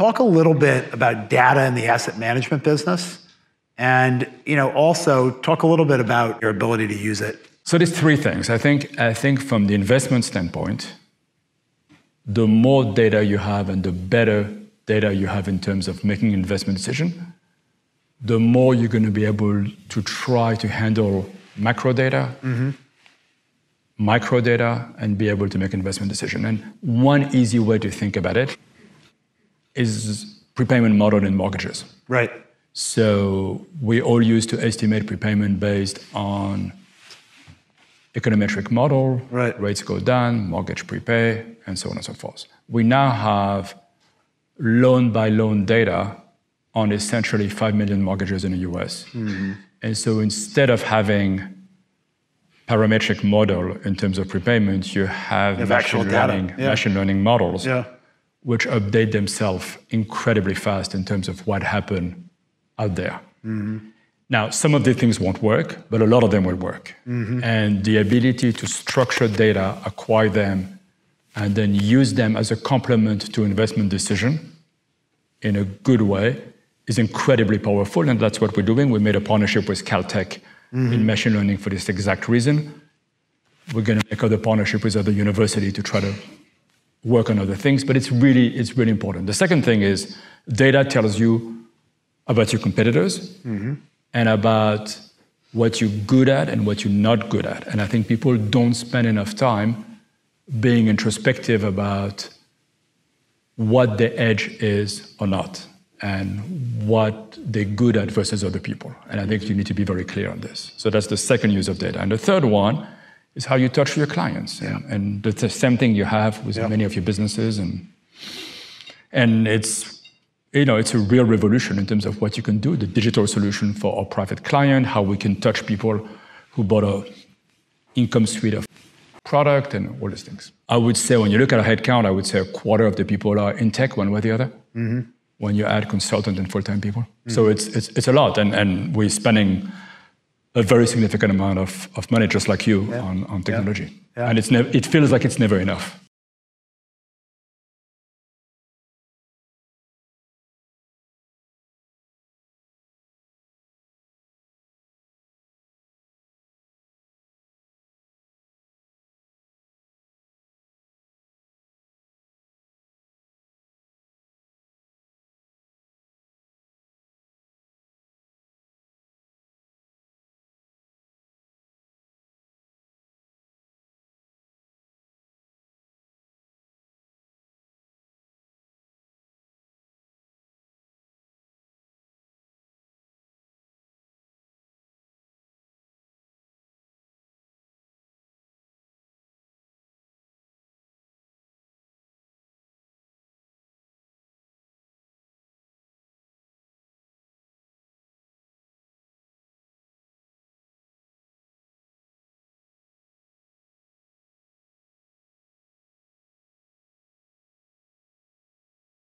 talk a little bit about data in the asset management business, and you know, also talk a little bit about your ability to use it. So there's three things. I think, I think from the investment standpoint, the more data you have and the better data you have in terms of making investment decision, the more you're going to be able to try to handle macro data, mm-hmm. micro data, and be able to make investment decision. And one easy way to think about it is prepayment model in mortgages. Right. So we all used to estimate prepayment based on econometric model, right. rates go down, mortgage prepay, and so on and so forth. We now have loan by loan data on essentially 5 million mortgages in the US. Mm-hmm. And so instead of having parametric model in terms of prepayment, you have, you have machine, learning, yeah. machine learning models, yeah. Which update themselves incredibly fast in terms of what happened out there. Mm-hmm. Now, some of the things won't work, but a lot of them will work. Mm-hmm. And the ability to structure data, acquire them, and then use them as a complement to investment decision in a good way is incredibly powerful. And that's what we're doing. We made a partnership with Caltech mm-hmm. in machine learning for this exact reason. We're going to make other partnership with other university to try to work on other things, but it's really, it's really important. The second thing is data tells you about your competitors. Mm-hmm and about what you're good at and what you're not good at. And I think people don't spend enough time being introspective about what the edge is or not and what they're good at versus other people. And I think you need to be very clear on this. So that's the second use of data. And the third one is how you touch your clients. Yeah. And, and the same thing you have with yeah. many of your businesses. And, and it's you know, it's a real revolution in terms of what you can do, the digital solution for our private client, how we can touch people who bought a income suite of product and all these things. I would say when you look at a headcount, I would say a quarter of the people are in tech one way or the other. Mm-hmm. When you add consultant and full-time people. Mm-hmm. So it's, it's, it's a lot. And, and we're spending a very significant amount of, of money, just like you, yeah. on, on technology. Yeah. Yeah. And it's ne- it feels like it's never enough.